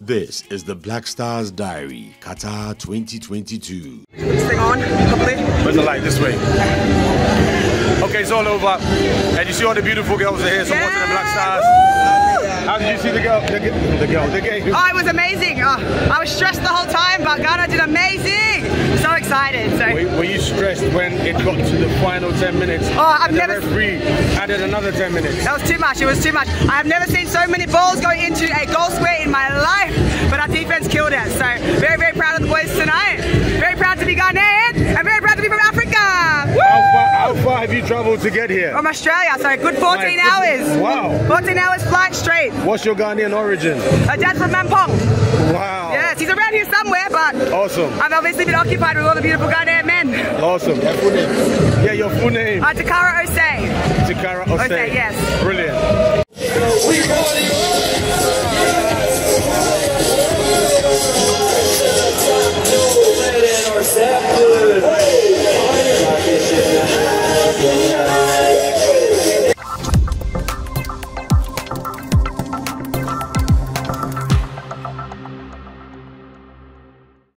This is the Black Stars Diary, Qatar 2022. This thing on, properly. Where's the light? This way. Okay, it's all over. And you see all the beautiful girls are here supporting the Black Stars. How did you see the girl? The, g- the girl, the game? Oh, it was amazing. Oh, I was stressed the whole time, but Ghana did amazing. So excited. So. Were, were you stressed when it got to the final 10 minutes? Oh, I've and never- The referee added another 10 minutes. That was too much. It was too much. I have never seen so many balls go into a defense killed it. So very, very proud of the boys tonight. Very proud to be Ghanaian and very proud to be from Africa. Woo! How far, how far have you traveled to get here? From Australia, so a good 14 hours. Wow. 14 hours flight straight. What's your Ghanaian origin? A dad from Mampong. Wow. Yes, he's around here somewhere, but Awesome. I've obviously been occupied with all the beautiful Ghanaian men. Awesome. Yeah, your full name? Uh, Takara Osei. Tikara Osei. Osei, yes. Brilliant. We party